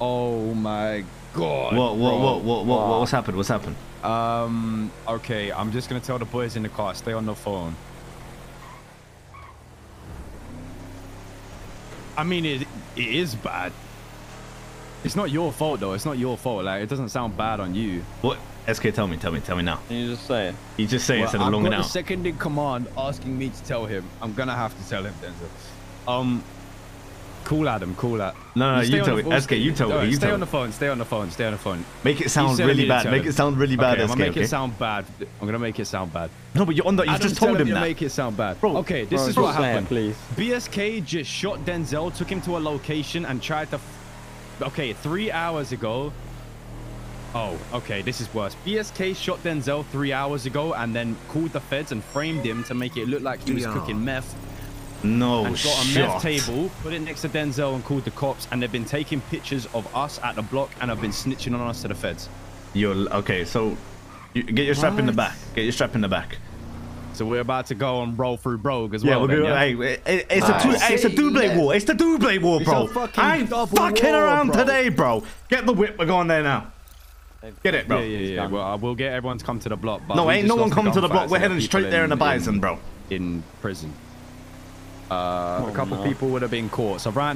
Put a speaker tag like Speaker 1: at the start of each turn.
Speaker 1: Oh my god.
Speaker 2: What, what,
Speaker 1: bro.
Speaker 2: what, what, what, what, what's happened? What's happened?
Speaker 1: Um. Okay, I'm just gonna tell the boys in the car stay on the phone. I mean, it it is bad. It's not your fault though. It's not your fault. Like it doesn't sound bad on you.
Speaker 2: What? SK, tell me, tell me, tell me now.
Speaker 3: Can you just say it?
Speaker 2: He's just saying
Speaker 1: Well,
Speaker 2: instead of
Speaker 1: I've
Speaker 2: long
Speaker 1: got
Speaker 2: and
Speaker 1: the
Speaker 2: out.
Speaker 1: second in command asking me to tell him. I'm gonna have to tell him, Denzel. Um, cool, Adam. Cool, Adam.
Speaker 2: No, no,
Speaker 1: stay
Speaker 2: you tell me.
Speaker 1: phone,
Speaker 2: SK, you tell me,
Speaker 1: Alright,
Speaker 2: you
Speaker 1: stay on the phone. Stay on the phone. Stay on the phone.
Speaker 2: Make it sound
Speaker 1: said
Speaker 2: really bad. Make
Speaker 1: him.
Speaker 2: it sound really bad,
Speaker 1: okay, I'm
Speaker 2: SK,
Speaker 1: gonna make
Speaker 2: okay?
Speaker 1: it sound bad. I'm gonna make it sound bad.
Speaker 2: No, but you're on the, you just told him
Speaker 1: to
Speaker 2: that.
Speaker 1: Make it sound bad.
Speaker 2: Bro,
Speaker 1: okay, this
Speaker 3: bro,
Speaker 1: is
Speaker 3: just
Speaker 1: what happened.
Speaker 3: please.
Speaker 1: BSK just shot Denzel, took him to a location, and tried to. F okay, three hours ago. Oh, okay, this is worse. BSK shot Denzel three hours ago and then called the feds and framed him to make it look like he was cooking meth
Speaker 2: No
Speaker 1: and got a
Speaker 2: shot.
Speaker 1: meth table, put it next to Denzel and called the cops. And they've been taking pictures of us at the block and have been snitching on us to the feds.
Speaker 2: You're okay. So, you, get your strap in the back. Get your strap in the back.
Speaker 1: So we're about to go and roll through Brogue as
Speaker 2: Yeah,
Speaker 1: well.
Speaker 2: we're
Speaker 1: then,
Speaker 2: going.
Speaker 1: yeah?
Speaker 2: Hey, it- it's a
Speaker 1: I
Speaker 2: two, hey, it's a
Speaker 1: see,
Speaker 2: double
Speaker 1: yeah.
Speaker 2: war. It's the double war,
Speaker 1: It's
Speaker 2: bro.
Speaker 1: a fucking
Speaker 2: I ain't fucking
Speaker 1: war,
Speaker 2: around
Speaker 1: bro.
Speaker 2: today, bro. Get the whip. We're going there now. Get it, bro.
Speaker 1: Yeah, yeah, yeah. Well, uh, I will get everyone to come to the block. But
Speaker 2: No, ain't no one
Speaker 1: lost
Speaker 2: coming to the block. We're heading
Speaker 1: people
Speaker 2: straight there in the bison,
Speaker 1: in,
Speaker 2: bro.
Speaker 1: In prison. Uh, a couple
Speaker 3: no.
Speaker 1: people would have been caught. So right